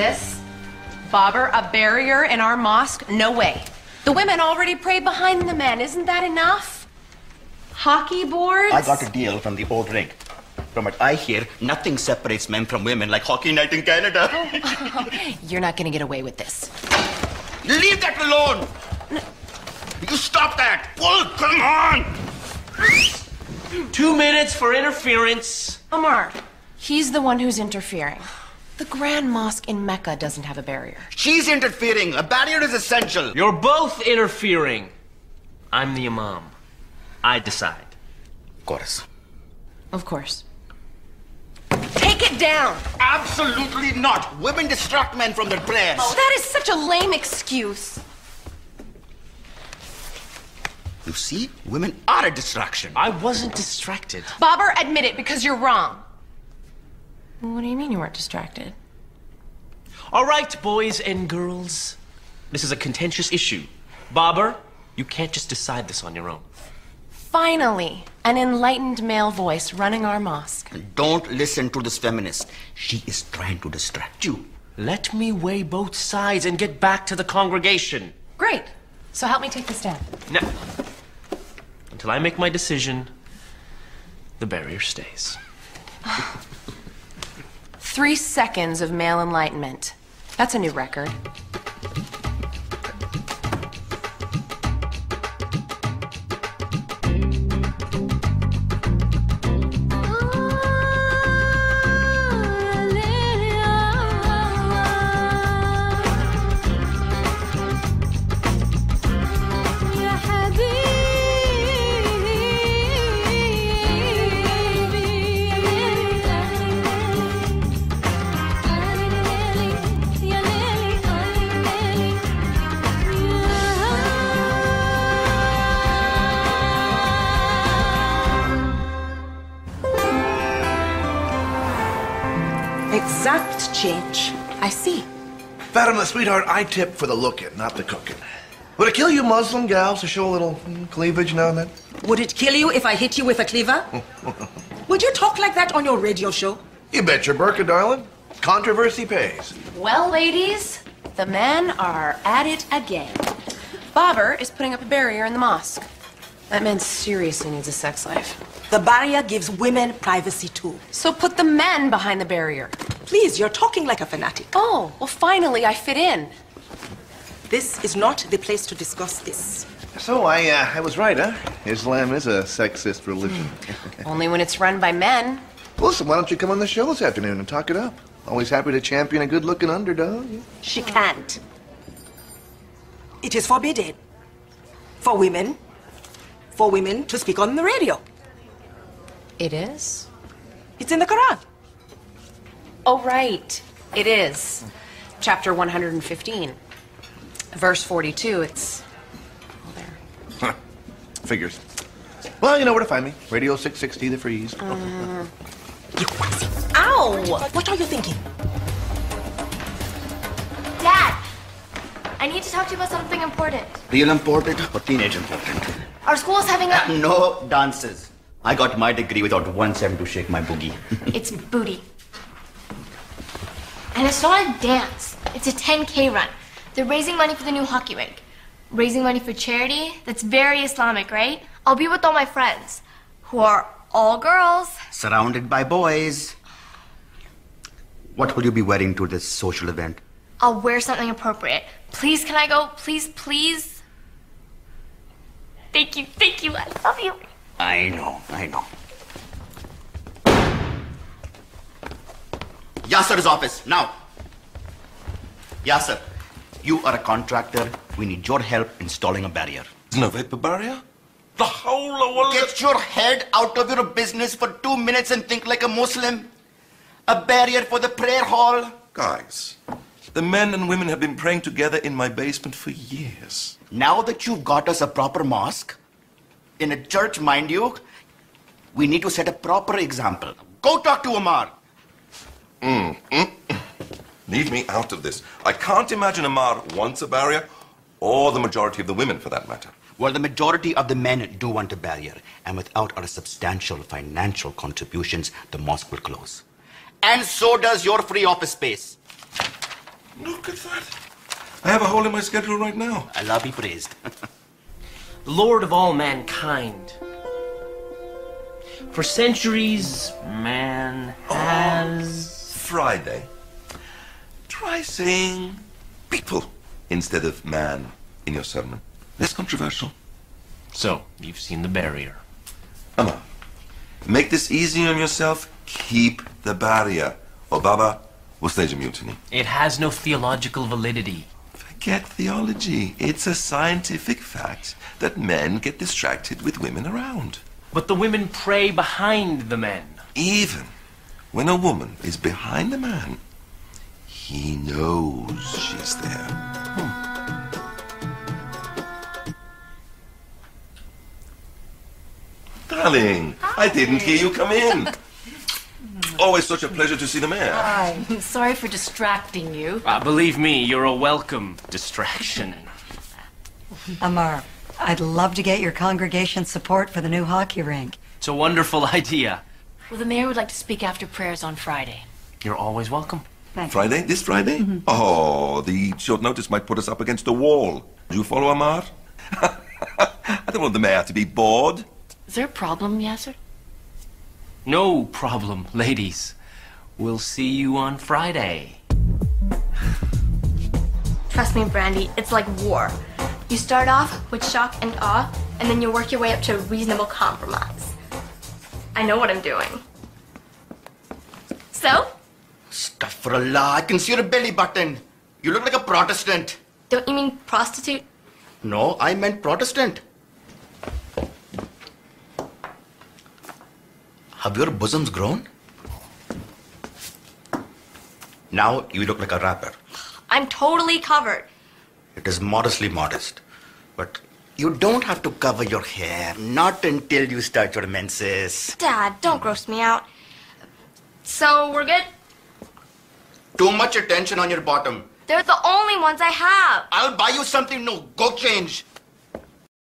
this? Baber, a barrier in our mosque? No way. The women already pray behind the men. Isn't that enough? Hockey boards? I got a deal from the old ring. From what I hear, nothing separates men from women like hockey night in Canada. Oh, you're not gonna get away with this. Leave that alone! You stop that! Bull, come on! Two minutes for interference. Amaar, he's the one who's interfering. The Grand Mosque in Mecca doesn't have a barrier. She's interfering. A barrier is essential. You're both interfering. I'm the imam. I decide. Of course. Of course. Take it down! Absolutely not. Women distract men from their prayers. Oh, that is such a lame excuse. You see, women are a distraction. I wasn't distracted. Baber, admit it because you're wrong. What do you mean you weren't distracted? All right, boys and girls. This is a contentious issue. Baber, you can't just decide this on your own. Finally, an enlightened male voice running our mosque. Don't listen to this feminist. She is trying to distract you. Let me weigh both sides and get back to the congregation. Great. So help me take this down. Now, until I make my decision, the barrier stays. Three seconds of male enlightenment. That's a new record. Exact change. I see. Fatima, sweetheart, I tip for the looking, not the cooking. Would it kill you Muslim gals to show a little mm, cleavage now and then? Would it kill you if I hit you with a cleaver? Would you talk like that on your radio show? You bet your burka, darling. Controversy pays. Well, ladies, the men are at it again. Baber is putting up a barrier in the mosque. That man seriously needs a sex life. The barrier gives women privacy too. So put the men behind the barrier. Please, you're talking like a fanatic. Oh, well, finally, I fit in. This is not the place to discuss this. So I, uh, I was right, huh? Islam is a sexist religion. Only when it's run by men. Listen, why don't you come on the show this afternoon and talk it up? Always happy to champion a good-looking underdog. She can't. It is forbidden for women, for women to speak on the radio. It is? It's in the Quran. Oh, right. It is. Chapter 115. Verse 42. It's. Well, there. Huh. Figures. Well, you know where to find me. Radio 660, The Freeze. Uh-huh. Ow! What are you thinking? Dad, I need to talk to you about something important. Real important or teenage important? Our school is having a. No dances. I got my degree without one cent to shake my boogie. It's booty. And it's not a dance. It's a 10K run. They're raising money for the new hockey rink. Raising money for charity? That's very Islamic, right? I'll be with all my friends, who are all girls. Surrounded by boys. What will you be wearing to this social event? I'll wear something appropriate. Please, can I go? Please, please? Thank you, thank you. I love you. I know, I know. Yasir's office, now. Yasir, you are a contractor. We need your help installing a barrier. No vapor barrier? The whole of all Get your head out of your business for two minutes and think like a Muslim. A barrier for the prayer hall. Guys, the men and women have been praying together in my basement for years. Now that you've got us a proper mosque, in a church, mind you, we need to set a proper example. Go talk to Amaar. Mm, mm. Leave me out of this. I can't imagine Amaar wants a barrier, or the majority of the women for that matter. Well, the majority of the men do want a barrier, and without our substantial financial contributions, the mosque will close. And so does your free office space. Look at that. I have a hole in my schedule right now. Allah be praised. The Lord of all mankind. For centuries, man oh, has. Friday. Try saying people instead of man in your sermon. Less controversial. So, you've seen the barrier. Amaar, make this easy on yourself. Keep the barrier, or Baba will stage a mutiny. It has no theological validity. Forget theology. It's a scientific fact that men get distracted with women around. But the women pray behind the men. Even when a woman is behind a man, he knows she's there. Hmm. Darling, I didn't hear you come in. Always such a pleasure to see the mayor. Hi. Sorry for distracting you. Uh, believe me, you're a welcome distraction. Amaar, I'd love to get your congregation's support for the new hockey rink. It's a wonderful idea. Well, the mayor would like to speak after prayers on Friday. You're always welcome. Friday? This Friday? Oh, the short notice might put us up against a wall. Do you follow Amaar? I don't want the mayor to be bored. Is there a problem, Yasir? No problem, ladies. We'll see you on Friday. Trust me, Brandy, it's like war. You start off with shock and awe, and then you work your way up to a reasonable compromise. I know what I'm doing. So, Stuff for Astaghfirullah, I can see your belly button. You look like a Protestant. don't you mean prostitute? No, I meant Protestant. Have your bosoms grown? Now you look like a rapper. I'm totally covered. It is modestly modest. But you don't have to cover your hair, not until you start your menses. Dad, don't gross me out. So, we're good? Too much attention on your bottom. They're the only ones I have. I'll buy you something new. Go change.